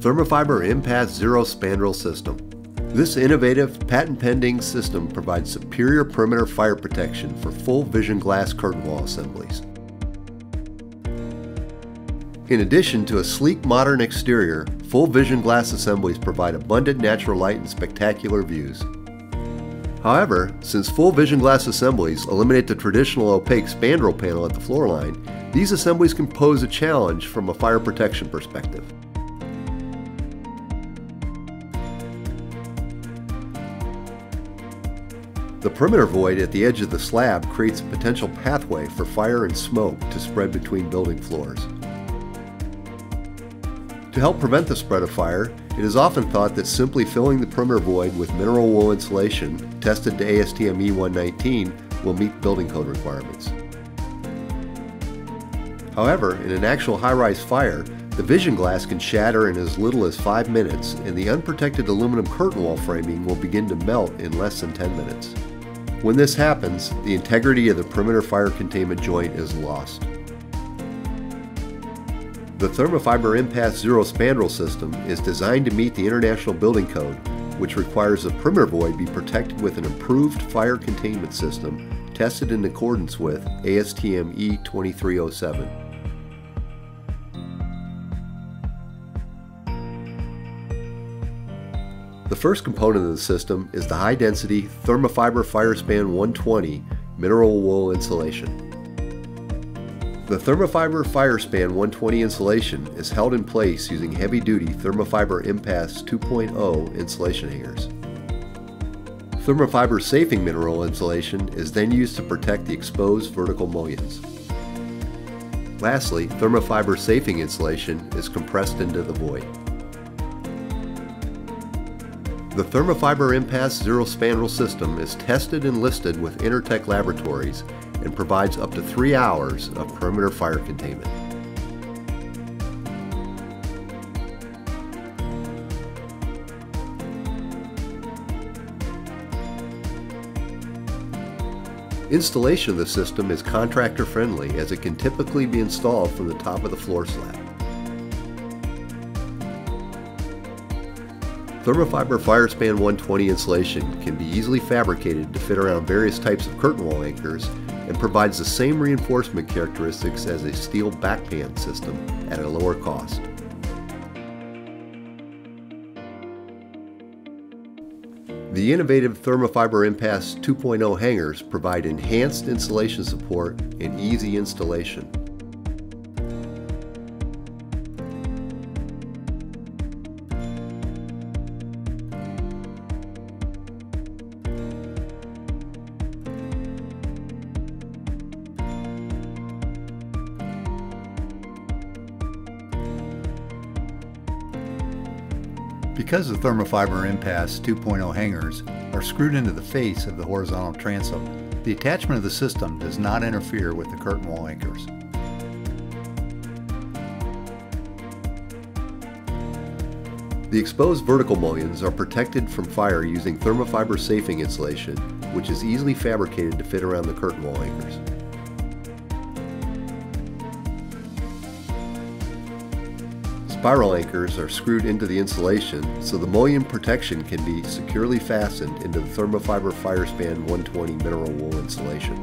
Thermafiber Impasse Zero Spandrel System. This innovative, patent-pending system provides superior perimeter fire protection for full vision glass curtain wall assemblies. In addition to a sleek modern exterior, full vision glass assemblies provide abundant natural light and spectacular views. However, since full vision glass assemblies eliminate the traditional opaque spandrel panel at the floor line, these assemblies can pose a challenge from a fire protection perspective. The perimeter void at the edge of the slab creates a potential pathway for fire and smoke to spread between building floors. To help prevent the spread of fire, it is often thought that simply filling the perimeter void with mineral wool insulation, tested to ASTM E119, will meet building code requirements. However, in an actual high-rise fire, the vision glass can shatter in as little as 5 minutes and the unprotected aluminum curtain wall framing will begin to melt in less than 10 minutes. When this happens, the integrity of the perimeter fire containment joint is lost. The Thermafiber Impasse Zero Spandrel system is designed to meet the International Building Code, which requires the perimeter void be protected with an improved fire containment system tested in accordance with ASTM E2307. The first component of the system is the high-density Thermafiber Firespan 120 mineral wool insulation. The Thermafiber Firespan 120 insulation is held in place using heavy-duty Thermafiber Impasse 2.0 insulation hangers. Thermafiber Safing mineral insulation is then used to protect the exposed vertical mullions. Lastly, thermafiber Safing insulation is compressed into the void. The Thermafiber Impasse Zero Spandrel system is tested and listed with Intertek Laboratories and provides up to three hours of perimeter fire containment. Installation of the system is contractor friendly as it can typically be installed from the top of the floor slab. Thermafiber Firespan 120 insulation can be easily fabricated to fit around various types of curtain wall anchors and provides the same reinforcement characteristics as a steel backpan system at a lower cost. The innovative Thermafiber Impasse 2.0 hangers provide enhanced insulation support and easy installation. Because the thermafiber Impasse 2.0 hangers are screwed into the face of the horizontal transom, the attachment of the system does not interfere with the curtain wall anchors. The exposed vertical mullions are protected from fire using thermafiber safing insulation, which is easily fabricated to fit around the curtain wall anchors. Spiral anchors are screwed into the insulation so the mullion protection can be securely fastened into the Thermafiber Firespan 120 mineral wool insulation.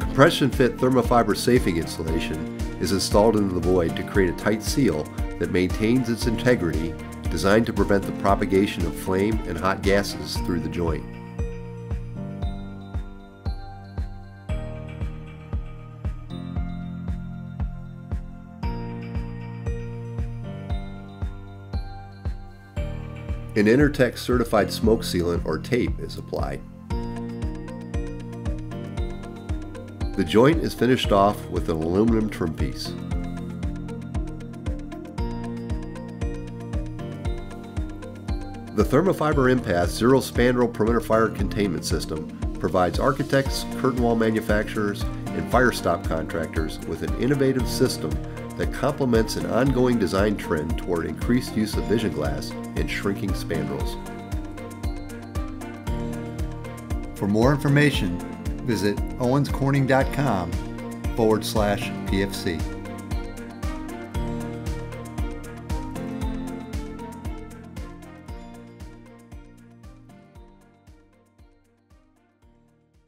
Compression fit thermafiber safing insulation is installed into the void to create a tight seal that maintains its integrity designed to prevent the propagation of flame and hot gases through the joint. An Intertek certified smoke sealant or tape is applied. The joint is finished off with an aluminum trim piece. The Thermafiber Impasse Zero Spandrel Perimeter Fire Containment System provides architects, curtain wall manufacturers, and fire stop contractors with an innovative system that complements an ongoing design trend toward increased use of vision glass and shrinking spandrels. For more information, visit owenscorning.com forward slash PFC.